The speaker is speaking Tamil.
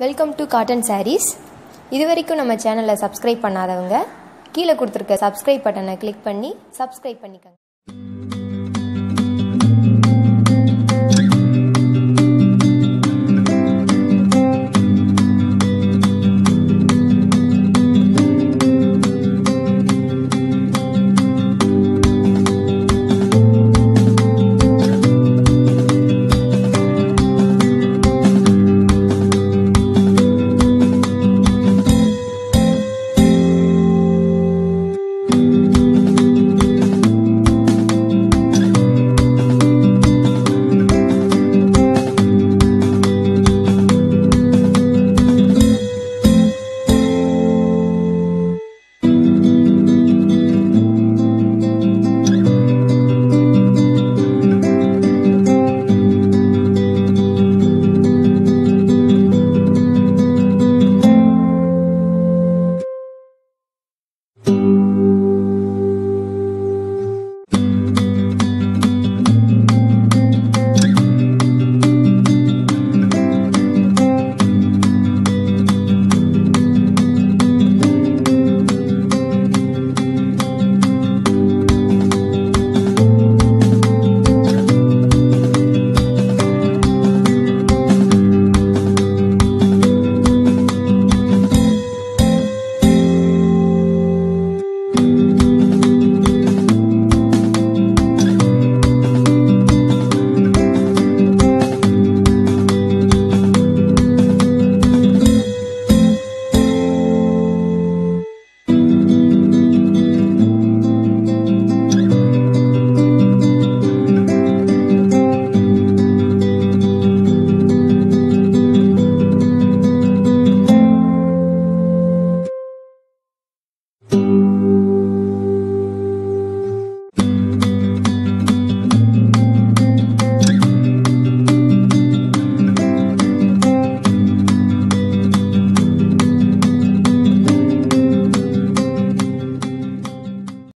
வெல்கம் டு காட்டன் சாரீஸ் இது வரைக்கும் நம்ம சேனலை சப்ஸ்கிரைப் பண்ணாதவங்க கீழே கொடுத்துருக்க சப்ஸ்கிரைப் பட்டனை கிளிக் பண்ணி சப்ஸ்கிரைப் பண்ணிக்கோங்க.